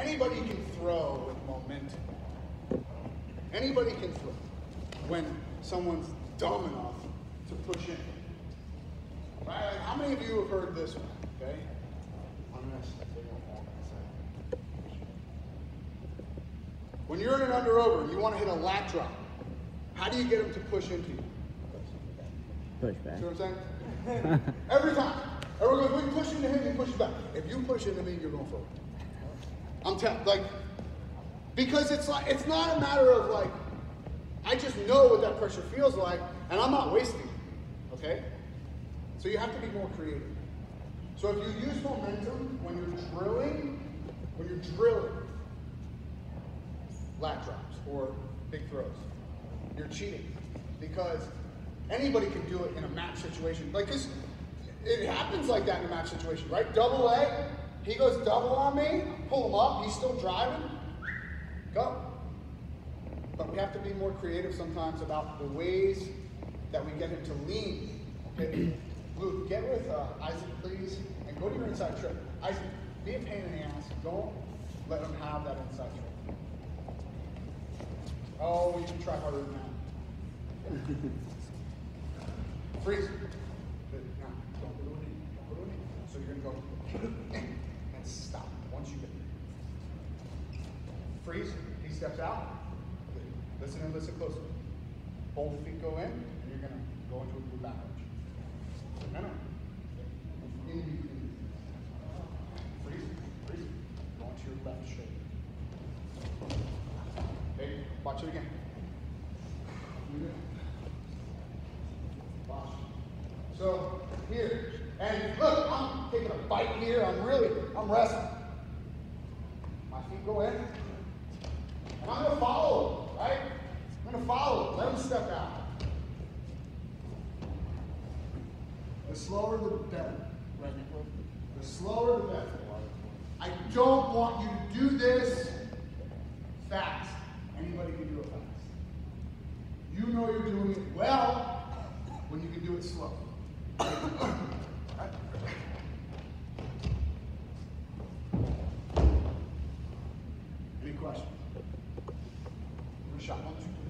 Anybody can throw with momentum. Anybody can throw when someone's dumb enough to push in. Right? Like, how many of you have heard this one? Okay? I'm gonna take a walk inside. When you're in an under over and you want to hit a lat drop, how do you get them to push into you? Push back. See what I'm saying? Every time. Everyone goes, you push into him, he pushes back. If you push into me, you're going forward. I'm telling, like, because it's like, it's not a matter of like, I just know what that pressure feels like, and I'm not wasting it. Okay? So you have to be more creative. So if you use momentum when you're drilling, when you're drilling, lat drops or big throws, you're cheating because anybody can do it in a match situation. Like this, it happens like that in a match situation, right? Double A, he goes double on me, pull him up, he's still driving, go. But we have to be more creative sometimes about the ways that we get him to lean. Okay, Luke, get with uh, Isaac, please, and go to your inside trip. Isaac, be a pain in the ass. Don't let him have that inside trip. Oh, we can try harder than that. Freeze. Don't go to. Don't go to. So you're going to go and stop once you get there. Freeze. He steps out. Listen and listen closely. Both feet go in, and you're going to go into a group back arch. No, no. In between. Freeze. Freeze. Go into your left shoulder. Okay, watch it again. So here, and look, Bite here. I'm really, I'm wrestling. My feet go in, and I'm gonna follow him, right? I'm gonna follow him. Let him step out. The slower, the better. Right? The slower, the better. I don't want you to do this fast. Anybody can do it fast. You know you're doing it well when you can do it slow. que eu acho? Nos chamamos de